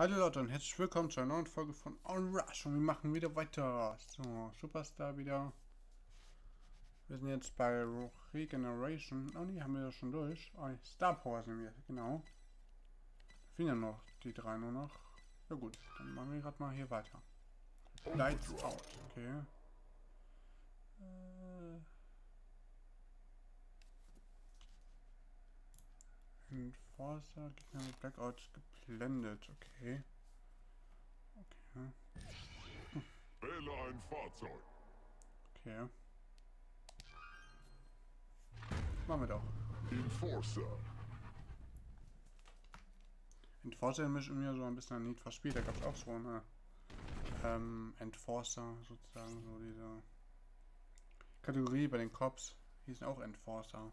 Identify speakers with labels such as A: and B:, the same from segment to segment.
A: Hallo Leute und herzlich willkommen zu einer neuen Folge von On Rush und wir machen wieder weiter. So, Superstar wieder. Wir sind jetzt bei Regeneration. Oh ne, haben wir das schon durch. Oh, Star Power sind wir, genau. Fehlen ja noch die drei nur noch. Ja gut, dann machen wir gerade mal hier weiter. Lights out, okay. Äh Enforcer, Gegner mit Blackout geblendet, okay. Okay.
B: Wähle ein Fahrzeug.
A: Okay. Machen wir doch.
B: Enforcer.
A: Enforcer mich mir so ein bisschen an Need for Speed. Da gab es auch so eine ähm, Enforcer sozusagen, so diese Kategorie bei den Cops. Hießen auch Enforcer.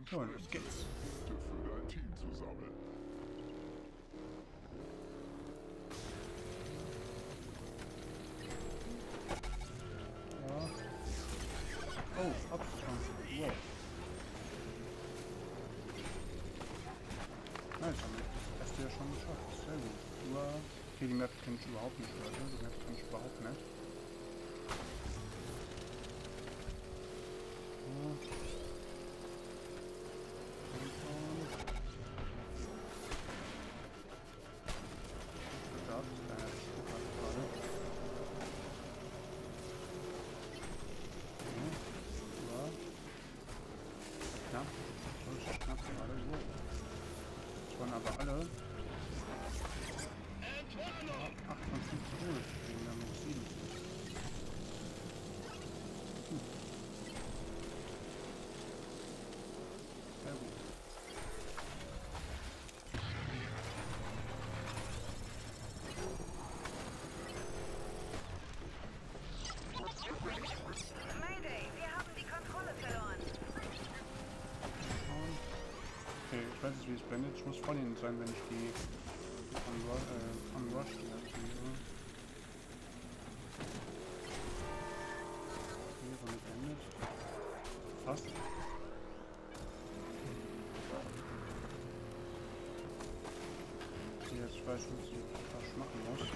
B: Und
A: los geht's.
B: Punkte für dein Team zu sammeln.
A: Ja. Oh, Abstand. Wow. Nice, damit hast du ja schon geschafft. Sehr gut. Uhr. Okay, die Map kenne ich überhaupt nicht, Leute. Die Map kenne ich überhaupt nicht. Weiß nicht, wie es blendet. Ich muss vor ihnen sein, wenn ich die Ru äh, von Rush die aktiviere. Okay, Runde beendet. Fast. Okay, jetzt weiß ich nicht, was ich machen muss.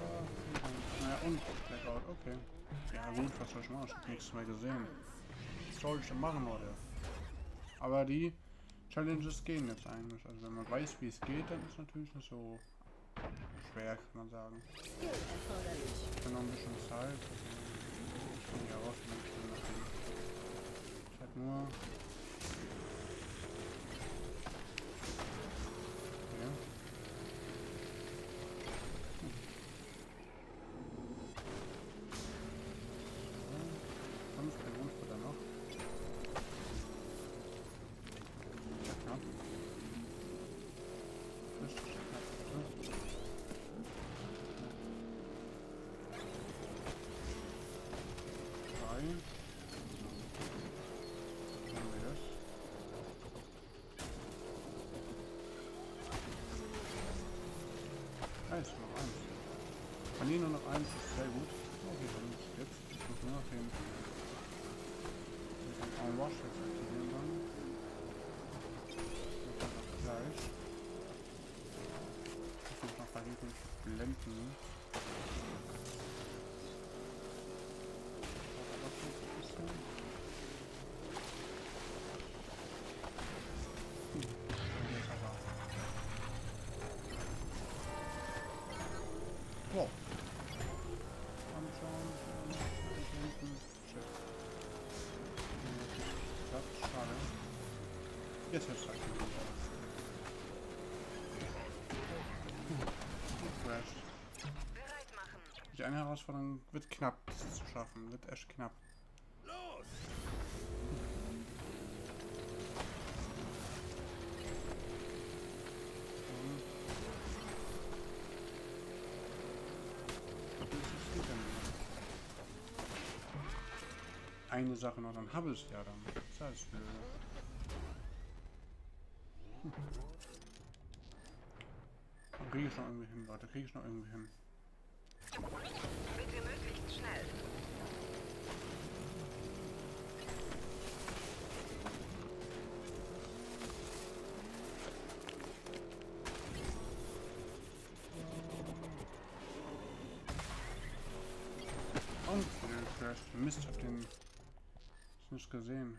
A: Ah, Naja, und Blackout, okay. Ja gut, was soll ich machen? Ich hab nichts mehr gesehen. Was soll ich denn machen, Leute? Aber die Challenges gehen jetzt eigentlich. Also wenn man weiß, wie es geht, dann ist es natürlich nicht so schwer, kann man sagen. Ich habe noch ein bisschen Zeit. Also ich bin ja raus, ich nachher. Ich halt nur. Eins, noch eins. Von hier nur noch eins ist sehr gut. Okay, dann ist jetzt. Ich muss nur noch den, den En Wash jetzt aktivieren dann. Und dann noch gleich. Ich muss noch versuchen zu blenden. Die eine Herausforderung wird knapp, das zu schaffen. Wird echt knapp.
B: Los!
A: Eine Sache noch, dann habe ich es ja dann. Das ist blöd. Kriege ich noch irgendwie hin, Leute. Kriege ich noch irgendwie hin.
C: Bitte möglichst schnell.
A: Und der crasht. Mist, ich hab den ich nicht gesehen.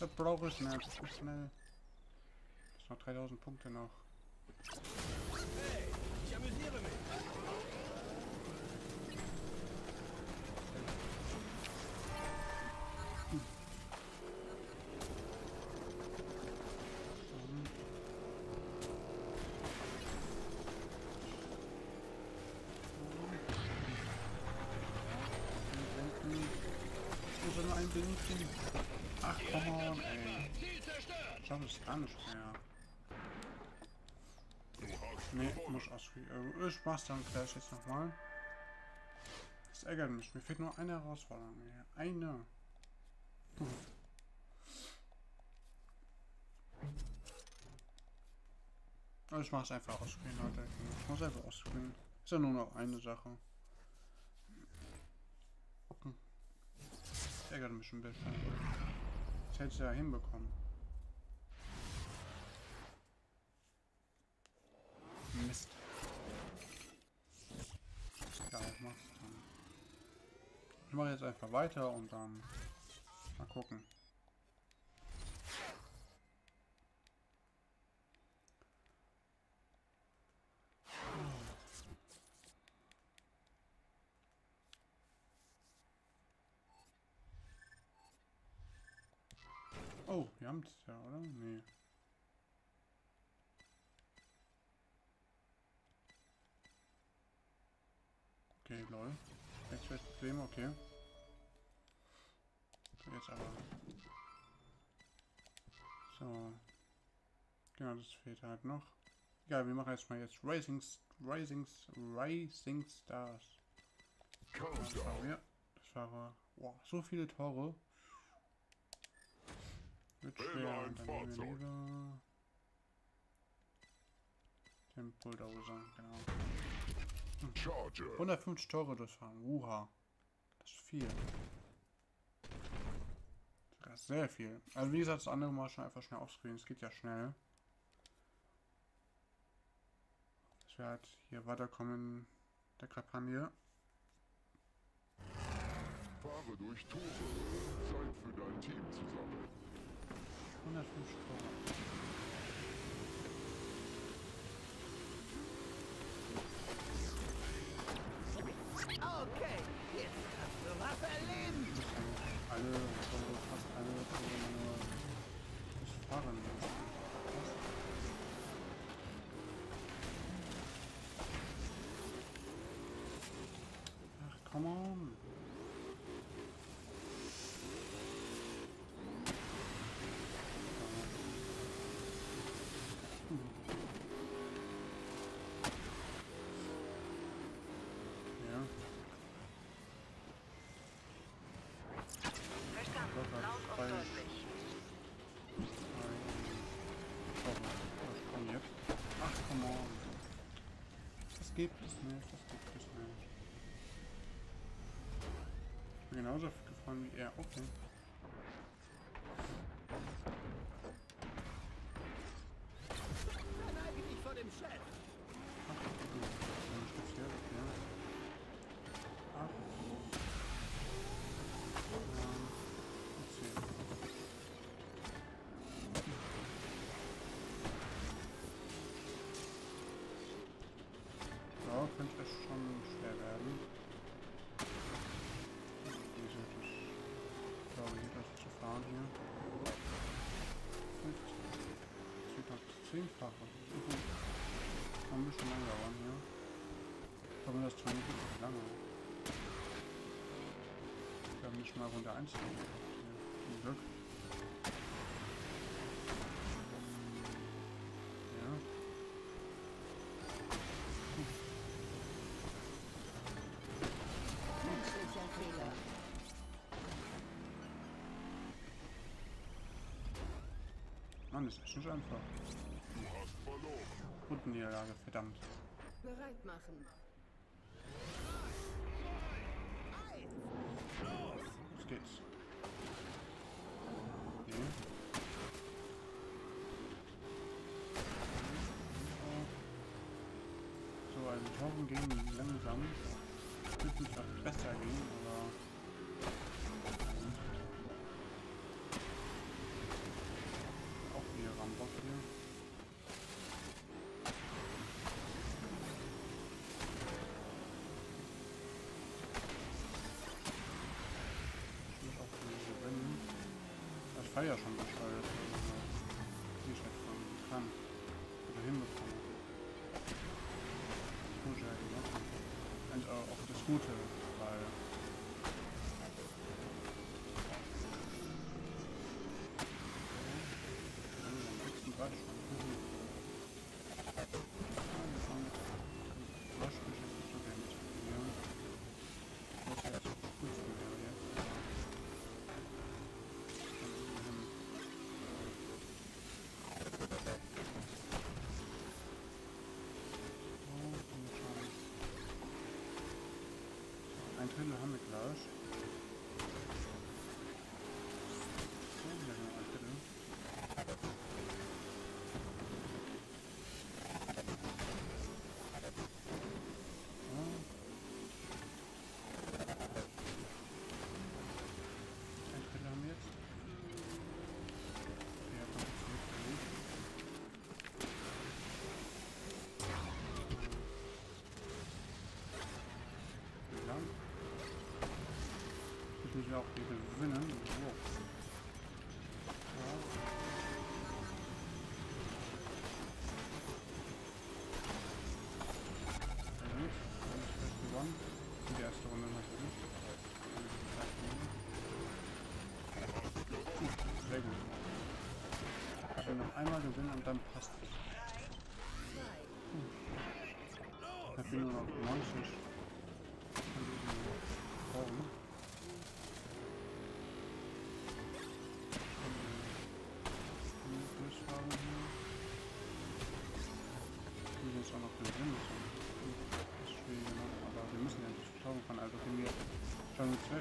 A: Ding. Oh, ich! Das brauche ich nicht. Zu schnell. Ist noch 3000 Punkte noch.
D: Hey, ich amüsiere mich.
A: Wo soll nur ein Blinken? Ach, come on, ey. Ich schaffe es gar nicht mehr.
B: Gewonnen.
A: muss ausführen. Äh, ich mach's dann gleich jetzt nochmal. Das ärgert mich. Mir fehlt nur eine Herausforderung. Ey. Eine. Hm. Also ich mach's einfach ausscreen, Leute. Ich mach's einfach ausscreen. Ist ja nur noch eine Sache. Hm. Ärgert mich ein bisschen. Das hätte ich ja hinbekommen. Mist. Ja, ich mach's dann. Ich mache jetzt einfach weiter und dann mal gucken. Oh, wir haben es ja, oder? Nee. Okay, lol. Jetzt wird Problem, okay. Jetzt aber. So. Genau, das fehlt halt noch. Egal, wir machen erstmal jetzt Racing, Racing, Racing Stars. Das war wir. Das war, wow, so viele Tore. Wird schwer.
B: ein
A: dann
B: Fahrzeug.
A: lieber den Bulldozer, genau.
B: Charger.
A: 150 Tore durchfahren. Uha. Das ist viel. Das ist sehr viel. Also wie gesagt, das andere mal schon einfach schnell aufscreenen. Es geht ja schnell. Dass wir halt hier weiterkommen in der Kampagne.
B: Fahre durch Tore. Zeit für dein Team zu sammeln.
A: 150 Tore.
D: Okay, jetzt kannst du was erleben.
A: Alle Tore, fast alle Tore nur das Fahren lassen. Was? Ach, come on. Ja.
C: Verstanden.
A: Locker,
C: Laut und
A: frei.
C: deutlich.
A: Komm jetzt. Ach, come on. Das gibt es nicht, das gibt es nicht. Ich bin genauso gefahren wie er. Okay. schon schwer werden. Diese, das, ich glaube hier das zu fahren hier. 15. Das halt zehnfache. Mhm. Kann ein bisschen lang dauern hier. Ich glaube, das ist zwar nicht lange. Ich glaube nicht mal runter 1 Zum Glück. Mann, ist echt nicht einfach.
B: Du hast verloren.
A: Rundenniederlage, verdammt.
E: Bereit machen.
A: Los geht's. Okay. So, also Tauchen gehen langsam. Es auch besser gehen, Das ja schon bescheuert, wenn man mal T-Shirt von kann. Oder hinbekommen. Das. Und auch das Gute, weil... Ja, am sechsten Grad schon. Mhm. Ja, wir fahren mit Waschgeschäft so gerne mit. Ja. Das ist ja jetzt gut für mich jetzt. Drittel haben wir gleich. So, hier noch ein Drittel. So. Ein Drittel haben wir jetzt. Ja, kommt jetzt zurück. Ja. Ich auch hier gewinnen. Wow. Ja. Sehr gut. Alles fest gewonnen. Die erste Runde natürlich. Sehr gut. Also noch einmal gewinnen und dann passt es. Ich habe nur noch 90 von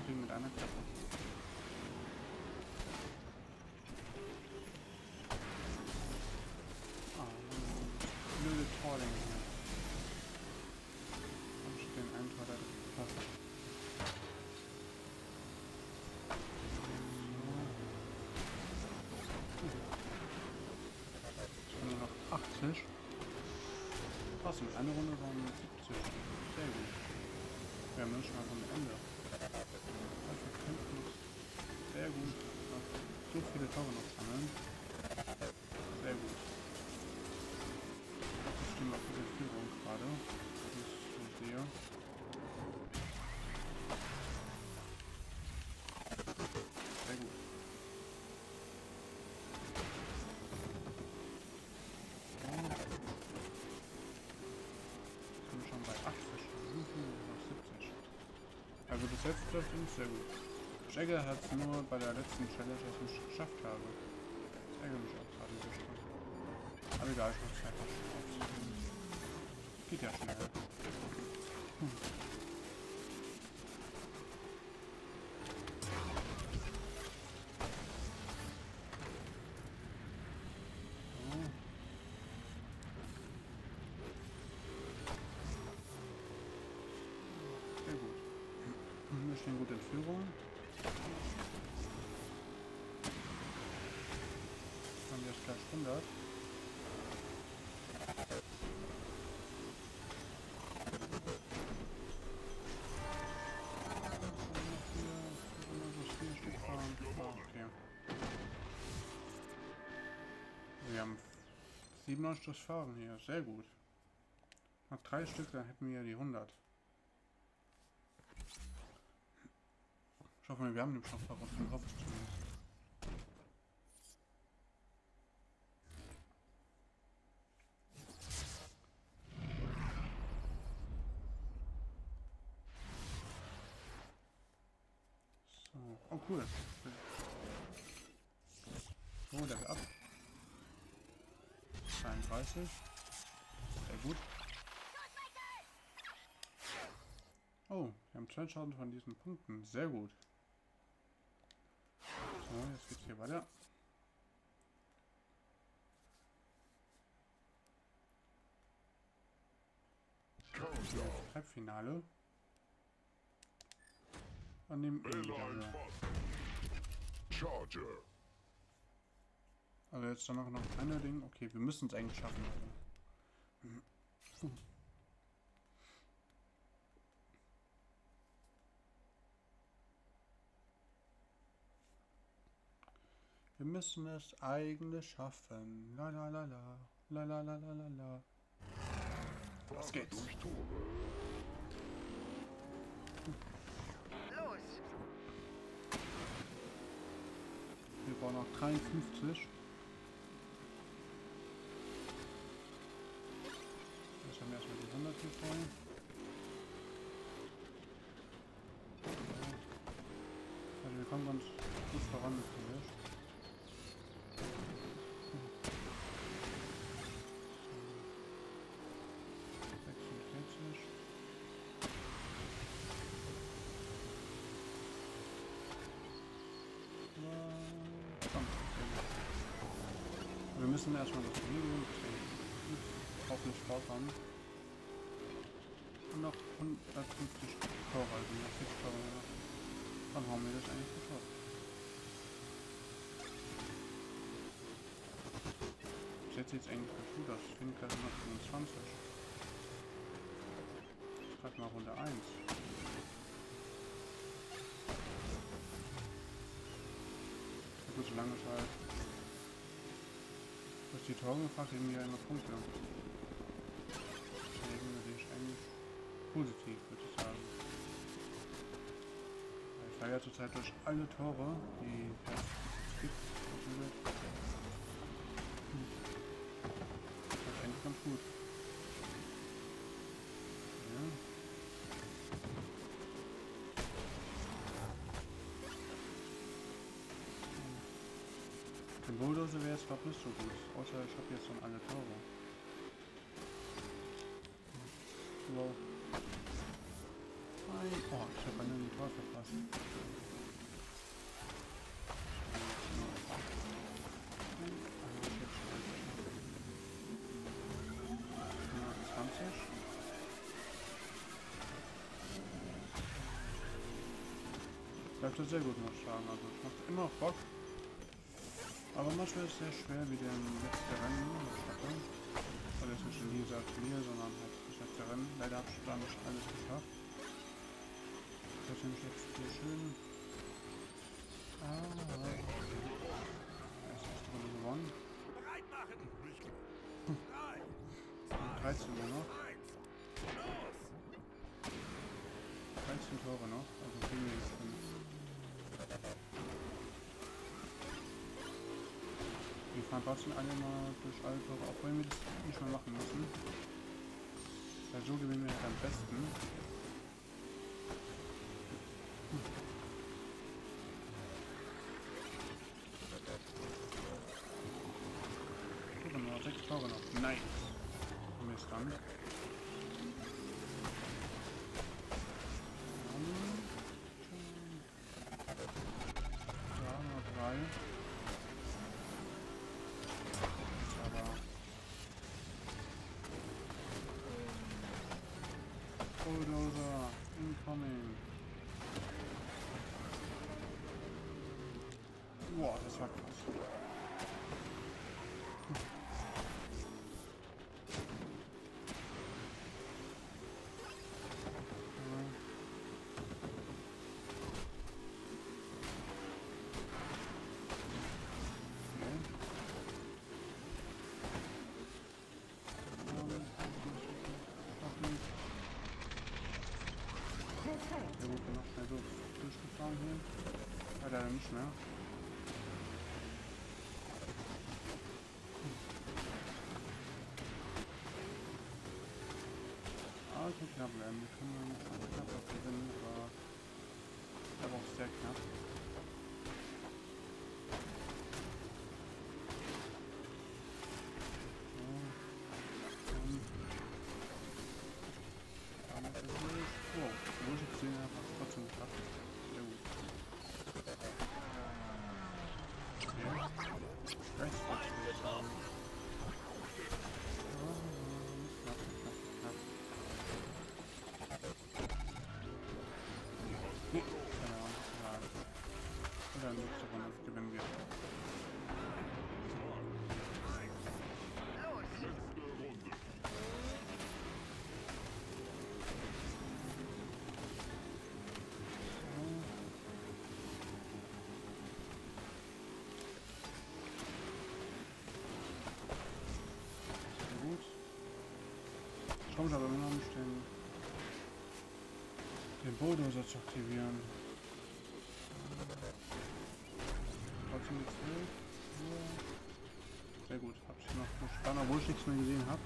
A: schon mit 12 liegen mit einer Klappe. Ah, blöde Torling hier. Und stehen ein Tor da passt. So. Nur noch 80. Was? In einer Runde waren 70. Sehr gut. Wir haben mal am Ende. Also wir könnten uns sehr gut noch so viele Tore noch sammeln. Sehr gut. Ich stimme auch mit der Führung gerade. wie ich so sehe. Sehr gut. So. Sind wir schon bei 80. Juhu, noch 70. Also bis jetzt läuft es sehr gut. Ich ärgere hat es nur bei der letzten Challenge, dass ich es geschafft habe. Das ärgert mich auch gerade ein bisschen. Aber egal, ich mach's einfach schon aus. Geht ja schnell. Hm. So. Sehr gut. Wir stehen gut in Führung. Haben wir gleich 100. Wir haben 97 durchs Fahren hier, sehr gut. Noch drei Stück, dann hätten wir die 100. Hoffe, wir haben den es zumindest. So, oh cool. So, der ab. 32. Sehr gut. Oh, wir haben zwei Schaden von diesen Punkten. Sehr gut. So, jetzt geht's hier weiter. Halbfinale. An dem.
B: Charger.
A: Also jetzt danach noch eine Ding. Okay, wir müssen es eigentlich schaffen. Also. Wir müssen es eigentlich schaffen. La la la la. La la la la la la.
B: Fahre
A: geht's.
C: Los!
A: Wir brauchen noch 53. Jetzt haben wir erstmal die 100 hier voll. Also wir kommen ganz gut voran mit dem müssen erstmal das Medium hoffentlich vorkommen. Und noch 150 Tore, also noch 6 Tore. Dann haben wir das eigentlich geschafft. Bis jetzt sieht es eigentlich ganz gut aus. Ich bin gerade noch 25. Das ist gerade mal Runde 1. Ja, gut, solange es halt was die gefragt, haben wir immer Punkte. Deswegen sehe ich eigentlich positiv, würde ich sagen. Ich war ja zurzeit durch alle Tore, die es gibt. Hm. Das ist eigentlich ganz gut. Ja. Den Bulldozer wäre jetzt glaube nicht so gut, außer ich habe jetzt schon alle Tore. Wow. Oh, ich habe einen Tor verpasst. Ja, 20. Bleibt das sehr gut noch schlagen, also es macht immer noch Bock. Aber manchmal ist es sehr schwer, wie der letzte Rennen das hatte. Weil es nicht nie gesagt mir, sondern halt das letzte Rennen. Leider habe ich da nicht alles geschafft. Das finde ich jetzt hier schön. Ah. Erste Runde gewonnen.
D: Bereit machen! Drei,
A: 13 nur noch.
D: eins, los!
A: 13 Tore noch. Also kriegen fahren trotzdem mal durch alle Tore, obwohl wir das nicht mehr machen müssen. Weil so gewinnen wir halt am besten. Boah, das war krass. Perfekt. Sehr gut gemacht. Also, durchgefahren hier. Ah, leider nicht mehr. Werden. Wir können dann knapp was gewinnen, aber aber auch sehr knapp. Ich komme aber immer nicht den, den Bulldozer zu aktivieren. Trotzdem wild. Ja. Sehr gut. Hab ich noch gespannt, obwohl ich nichts mehr gesehen habe.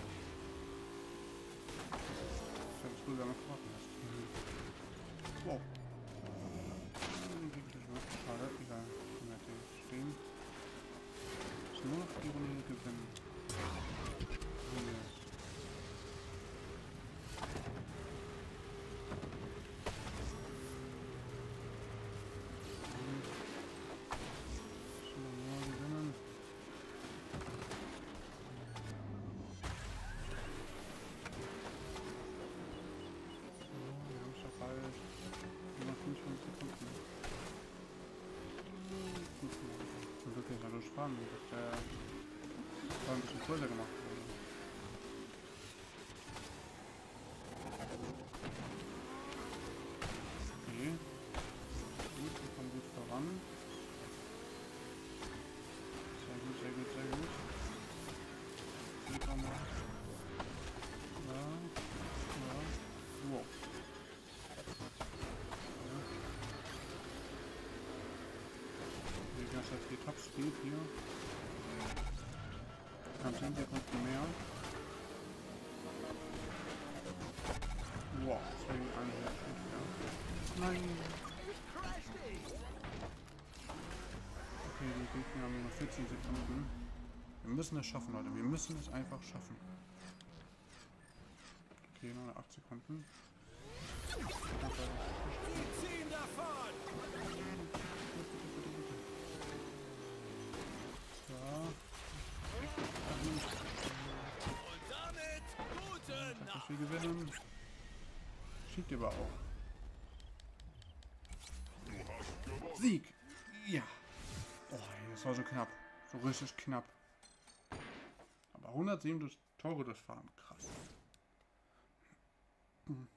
A: Durchfahren, dass der war ein bisschen größer gemacht Die ganze Zeit hier Top Speed hier. Haben 10 Sekunden mehr. Wow, zwei gegen eine sehr gut, ja. Nein! Okay, die Gegner haben nur noch 14 Sekunden. Wir müssen es schaffen, Leute. Wir müssen es einfach schaffen. Okay, noch 8 Sekunden.
D: Die ziehen davon!
A: Ja.
D: Und damit gute Nacht!
A: wir gewinnen. Schiebt aber auch. Sieg! Ja! Oh, das war so knapp. So richtig knapp. Aber 107 durch Tore durchfahren. Krass. Hm.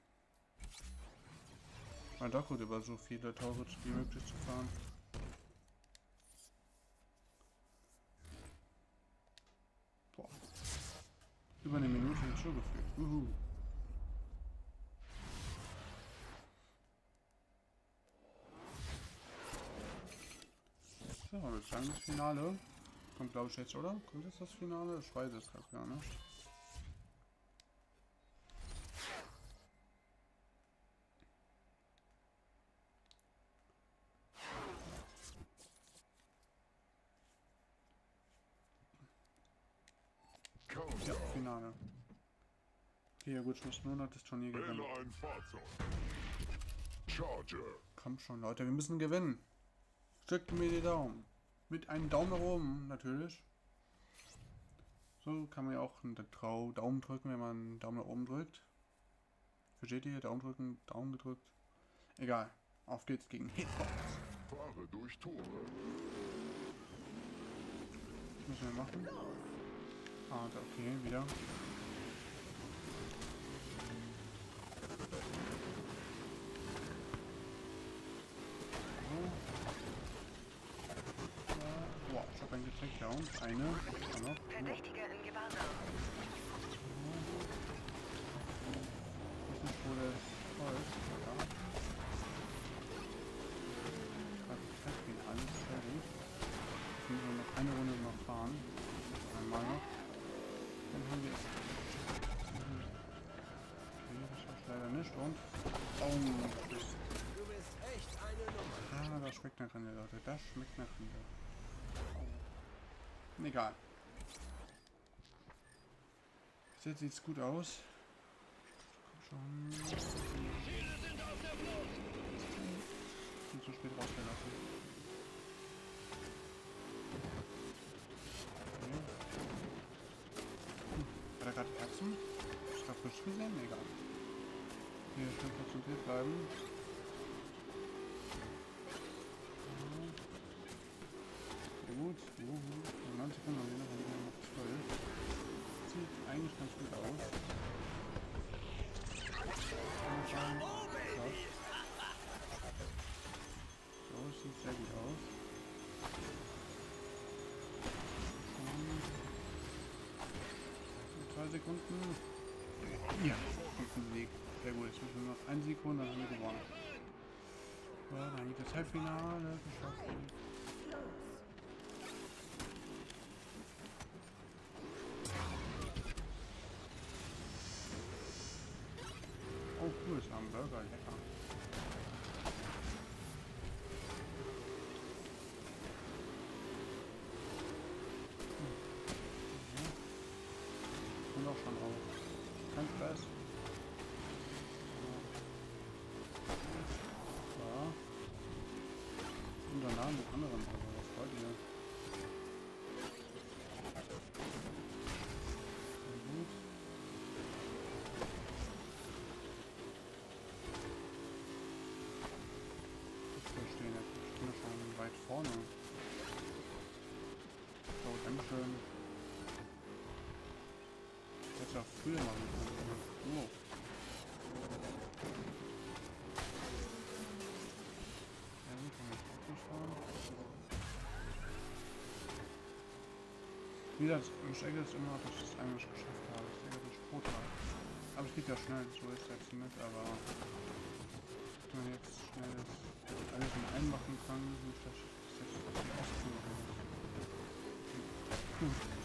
A: War doch gut, über so viele Tore wie möglich zu fahren. Boah. Über eine Minute hinzugefügt. Uhu. So, würde ich sagen, das Finale. Kommt, glaube ich, jetzt, oder? Kommt jetzt das Finale? Ich weiß es gerade gar nicht. Ja,
B: Countdown.
A: Finale. Okay, ja gut, ich muss nur noch das Turnier gewinnen. Komm schon, Leute, wir müssen gewinnen. Drückt mir die Daumen. Mit einem Daumen nach oben, natürlich. So kann man ja auch einen Daumen drücken, wenn man einen Daumen nach oben drückt. Versteht ihr? Daumen drücken, Daumen gedrückt. Egal. Auf geht's gegen Hitbox.
B: Fahre durch Tore.
A: Was müssen wir machen? Ah, da, okay, wieder. So. Ja, Boah, ich habe ein Getränk down. Eine. Ist da noch.
C: Verdächtiger in Gewahrsam.
A: Ich weiß nicht, wo nach Rinde, Leute. Das schmeckt nach Rinde. Egal. Bis jetzt sieht's gut aus. Komm schon. Bin zu spät rausgelassen. Hm. Hat er gerade Herzen? Ist gerade frisch gesehen? Egal. Hier schön konzentriert bleiben. Gut. Juhu. 90 Sekunden haben wir noch, 12. Sieht eigentlich ganz gut aus. So, sieht sehr gut aus. Schon. Zwei Sekunden. Ja, fünften Sieg. Sehr gut. Jetzt müssen wir noch einen Sieg holen, dann haben wir gewonnen. Ja, dann geht das Halbfinale geschafft. Cool, vorne. So, Dankeschön. Ich hätte auch früher machen können. Oh. Ja, gut, kann ich auch nicht fahren. Wie das im Stecke ist immer, dass ich es eigentlich geschafft habe. Ich denke, das ist brutal. Aber es geht ja schnell, so ist jetzt nicht, aber dass man jetzt schnell alles in einem machen kann, nicht dass ich das jetzt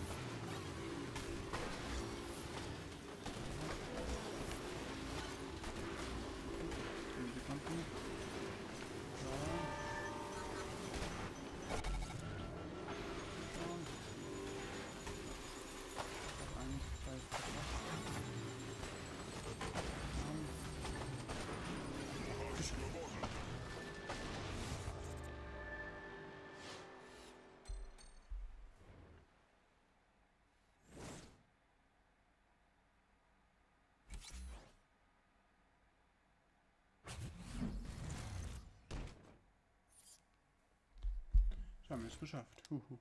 A: Haben wir es geschafft. Huhu.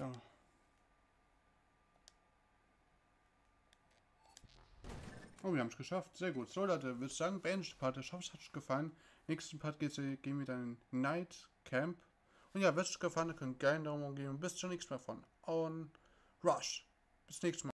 A: So. Oh, wir haben es geschafft. Sehr gut. So, Leute, würde ich sagen, beende ich den Part. Ich hoffe, es hat euch gefallen. Nächsten Part geht's, gehen wir dann in Night Camp. Und ja, wenn es euch gefallen hat, könnt ihr gerne einen Daumen geben. Bis zum nächsten Mal von On Rush. Bis nächstes Mal.